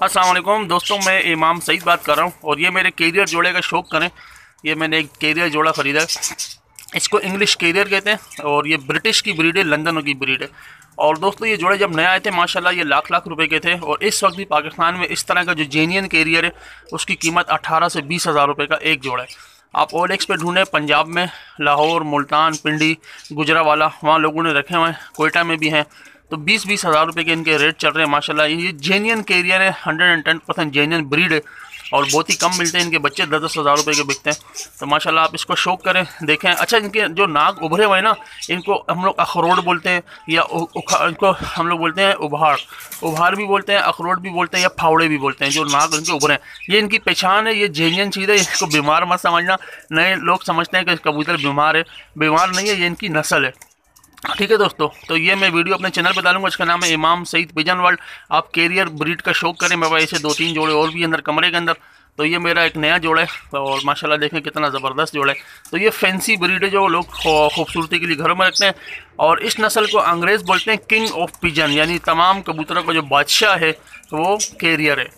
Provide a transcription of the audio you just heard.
वालेकुम दोस्तों, मैं इमाम सईद बात कर रहा हूँ और ये मेरे कैरियर जोड़े का शौक़ करें। ये मैंने एक कैरियर जोड़ा ख़रीदा है। इसको इंग्लिश कैरियर कहते हैं और ये ब्रिटिश की ब्रीड है लंदन की ब्रीड है। और दोस्तों, ये जोड़े जब नए आए थे, माशाल्लाह, ये लाख लाख रुपए के थे। और इस वक्त भी पाकिस्तान में इस तरह का जो जेनियन कैरियर है, उसकी कीमत अठारह से बीस हज़ार रुपये का एक जोड़ा है। आप ओल एक्स पे ढूंढें, पंजाब में, लाहौर, मुल्तान, पिंडी, गुजरावाला, वहाँ लोगों ने रखे हुए हैं, कोयटा में भी हैं। तो बीस बीस हज़ार रुपये के इनके रेट चल रहे हैं, माशाल्लाह। ये जेनियन कैरियर है hundred and ten percent genuine breed है और बहुत ही कम मिलते हैं इनके बच्चे दस दस हज़ार रुपये के बिकते हैं। तो माशाल्लाह आप इसको शौक करें, देखें। अच्छा इनके जो नाक उभरे हुए हैं ना, इनको हम लोग अखरोट बोलते हैं या इनको हम लोग बोलते हैं उभार। उभार भी बोलते हैं, अखरोट भी बोलते हैं या फावड़े भी बोलते हैं, जो नाक इनके उभरे हैं। ये इनकी पहचान है, ये जेनियन चीज़ है, इसको बीमार मत समझना। नए लोग समझते हैं कि कबूतर बीमार है। बीमार नहीं है, ये इनकी नस्ल है। ठीक है दोस्तों तो ये मैं वीडियो अपने चैनल पे डालूँगा इसका नाम है इमाम सईद पिजन वर्ल्ड। आप कैरियर ब्रीड का शौक करें पास ऐसे दो तीन जोड़े और भी अंदर कमरे के अंदर। तो ये मेरा एक नया जोड़ा है, और माशाल्लाह देखें कितना ज़बरदस्त जोड़ा है। तो ये फैंसी ब्रीड है जो लोग खूबसूरती के लिए घरों में रखते हैं, और इस नस्ल को अंग्रेज़ बोलते हैं किंग ऑफ़ पिजन यानी तमाम कबूतरों का जो बादशाह है, वो कैरियर है।